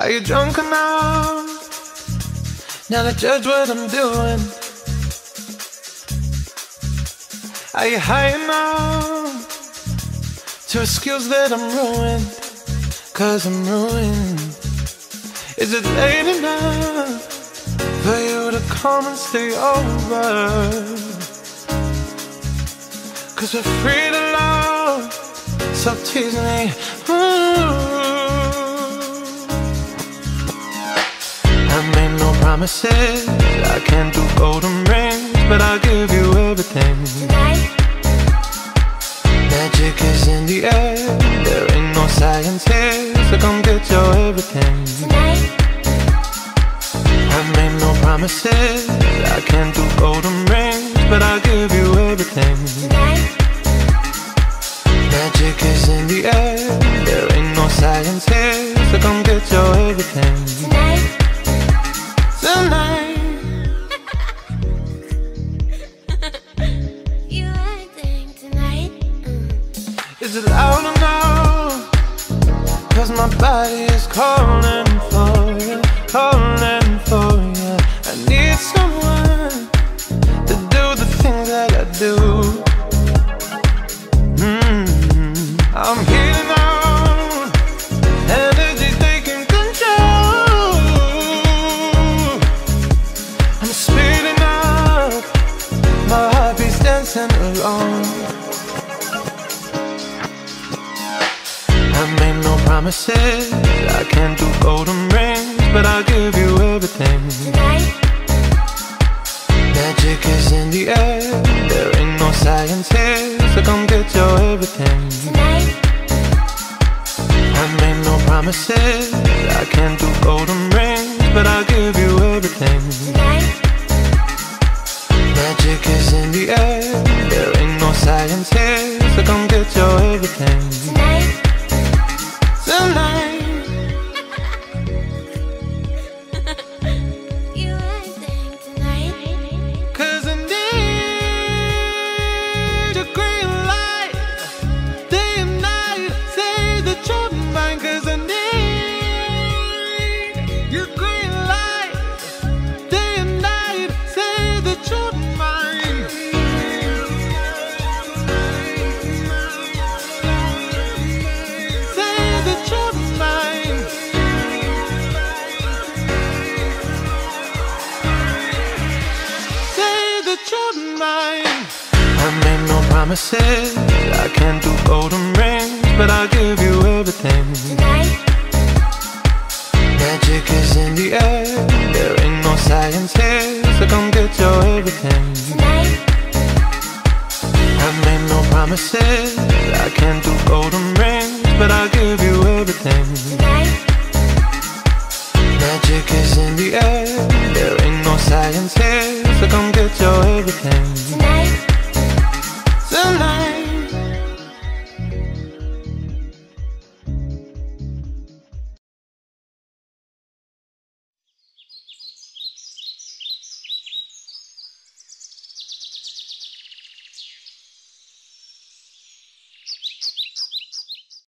Are you drunk enough? Now to judge what I'm doing. Are you high enough to excuse that I'm ruined? Cause I'm ruined. Is it late enough for you to come and stay over? Cause we're free to love, so tease me. Ooh. Promises, I can't do golden rings, but I'll give you everything. Tonight, Magic is in the air, there ain't no science here, so come get your everything. tonight, I made no promises, I can't do golden rings, but I'll give you everything. tonight, Magic is in the air, there ain't no science here, so come get your everything. tonight. Tonight, is it loud enough? Cause my body is calling for you, calling for you. I need someone to do the things that I do. Mm, I'm healing out, energy's taking control. I'm speeding up, my heart beats dancing alone. Promises, I can't do golden rings, but I'll give you everything. Tonight, Magic is in the air, there ain't no science here, so come get your everything. tonight, I made no promises, I can't do golden rings, but I'll give you everything. tonight, Magic is in the air, there ain't no science here, so come get your everything. Tonight, You promises. I can't do golden rings, but I'll give you everything. Tonight, Magic is in the air. There ain't no science here, so come get your everything. tonight, I made no promises. I can't do golden rings, but I'll give you everything. tonight, Magic is in the air. There ain't no science here, so come get your everything.